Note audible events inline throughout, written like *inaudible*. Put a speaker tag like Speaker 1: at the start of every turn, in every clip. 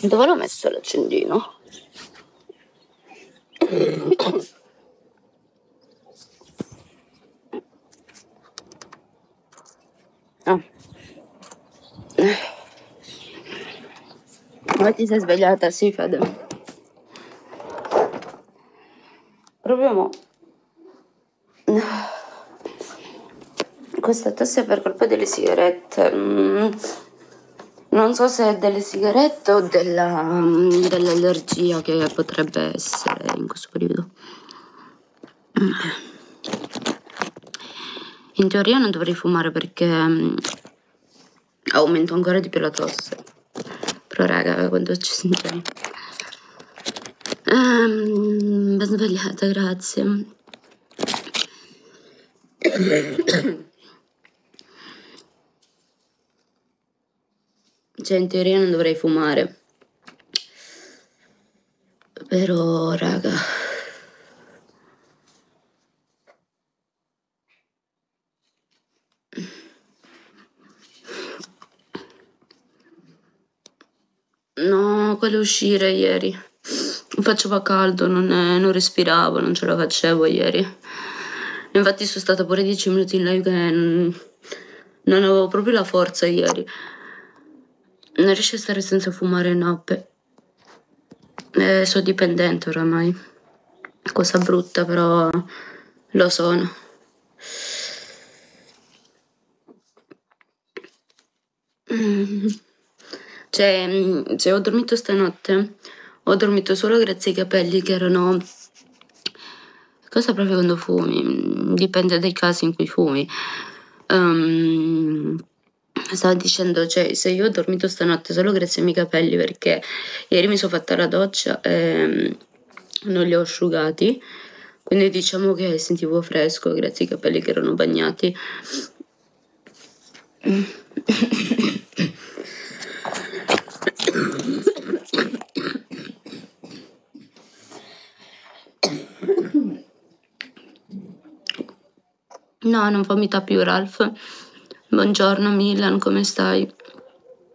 Speaker 1: Dove l'ho messo l'accendino? *coughs* Ah. Ma ti sei svegliata, sì, Fede. Proprio mo. Questa tosse è per colpa delle sigarette. Mm. Non so se è delle sigarette o della, mm, dell'allergia che potrebbe essere in questo periodo. In teoria non dovrei fumare perché mm, aumento ancora di più la tosse. Però raga, quando ci sentiamo. Um, ben svegliata, grazie. Cioè, in teoria non dovrei fumare. Però, raga. No, quello uscire ieri. Faceva caldo, non, è- non respiravo, non ce la facevo ieri. Infatti sono stata pure dieci minuti in live che non avevo proprio la forza ieri. Non riesco a stare senza fumare nappe. Eh, sono dipendente oramai. Cosa brutta, però lo sono. Mm. Cioè, mm, cioè, ho dormito stanotte, ho dormito solo grazie ai capelli che erano... Cosa proprio quando fumi? Mm, Dipende dai casi in cui fumi. Ehm, stavo dicendo, cioè, se io ho dormito stanotte solo grazie ai miei capelli perché ieri mi sono fatta la doccia e mm, non li ho asciugati, quindi diciamo che sentivo fresco grazie ai capelli che erano bagnati. No, non vomita più Ralph. Buongiorno Milan, come stai?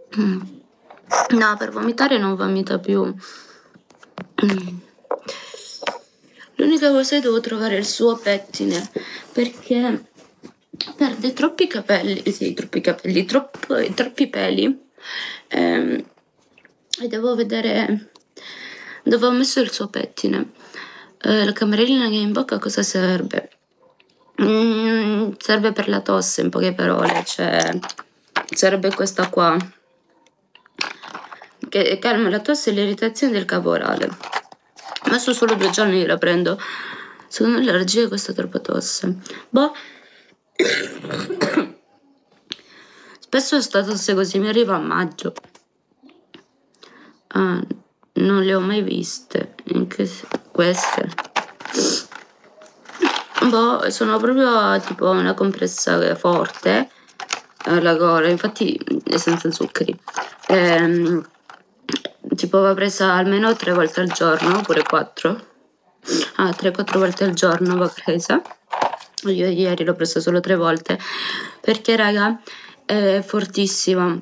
Speaker 1: *clears throat* No, per vomitare non vomita più. *clears throat* L'unica cosa è devo trovare il suo pettine perché perde troppi capelli, sì, troppi capelli, troppo- troppi peli. Ehm, e devo vedere dove ho messo il suo pettine. Eh, la camerellina che è in bocca cosa serve? Mm, serve per la tosse, in poche parole, cioè sarebbe questa qua che calma la tosse e l'irritazione del cavo orale. Ma sono solo due giorni che la prendo. Secondo me l'allergia è questa troppa tosse. Boh. *coughs* Spesso sta tosse così mi arriva a maggio. Ah, non le ho mai viste. In che se- queste. Boh, sono proprio tipo una compressa forte alla gola, infatti è senza zuccheri. Ehm, tipo va presa almeno tre volte al giorno, oppure quattro. Ah, tre, quattro volte al giorno va presa. Io ieri l'ho presa solo tre volte perché, raga, è fortissima.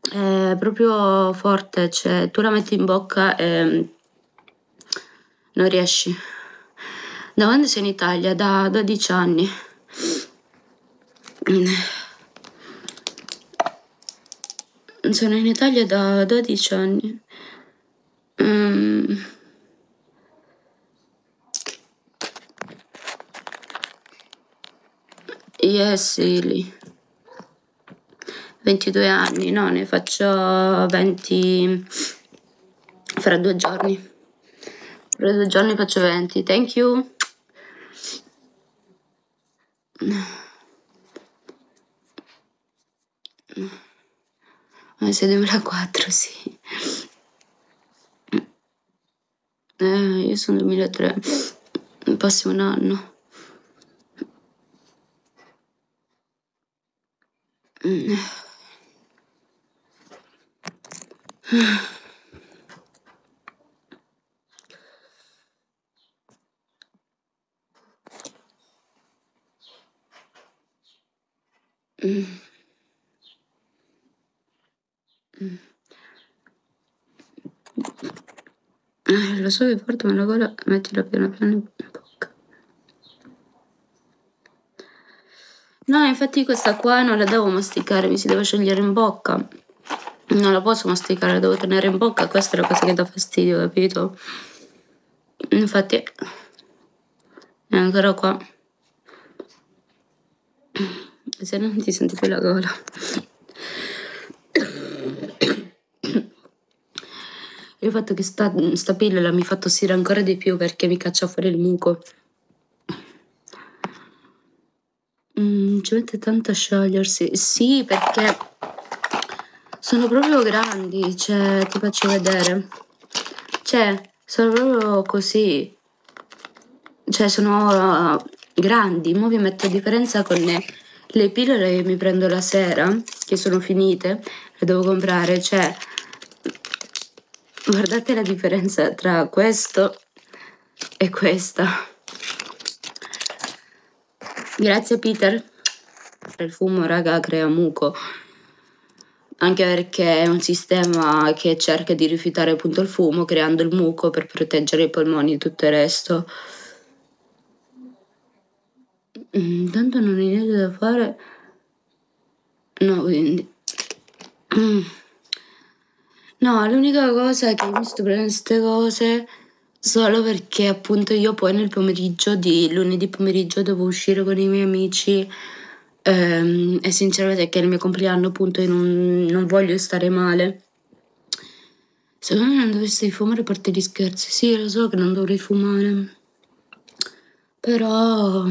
Speaker 1: È proprio forte, cioè tu la metti in bocca e non riesci. Da quando sei in Italia? Da 12 anni. Sono in Italia da 12 anni. Mm. Yes, Ili. 22 anni, no, ne faccio 20 fra due giorni. Fra due giorni faccio 20. Thank you. Sei 2004, sì. Eh, io sono 2003. Passi un anno. Mm. Lo so è forte, ma la gola mettila piano piano in bocca. No, infatti questa qua non la devo masticare, mi si deve sciogliere in bocca. Non la posso masticare, la devo tenere in bocca, questa è la cosa che dà fastidio, capito? Infatti è ancora qua. Se non ti senti più la gola. Il fatto che sta, sta pillola mi fa tossire ancora di più perché mi caccia fuori il muco. Mm, ci mette tanto a sciogliersi. Sì, perché sono proprio grandi, cioè, ti faccio vedere. Cioè, sono proprio così. Cioè, sono uh, grandi. Mo vi metto a differenza con le, le pillole che mi prendo la sera, che sono finite, le devo comprare. Cioè, guardate la differenza tra questo e questa. Grazie Peter. Il fumo, raga, crea muco. Anche perché è un sistema che cerca di rifiutare appunto il fumo creando il muco per proteggere i polmoni e tutto il resto. Mm, tanto non hai niente da fare. No, quindi. No, l'unica cosa è che mi sto prendendo queste cose solo perché appunto io poi nel pomeriggio di lunedì pomeriggio devo uscire con i miei amici ehm, e sinceramente che è il mio compleanno appunto io non, non voglio stare male. Secondo me non dovresti fumare a parte gli scherzi. Sì, lo so che non dovrei fumare. Però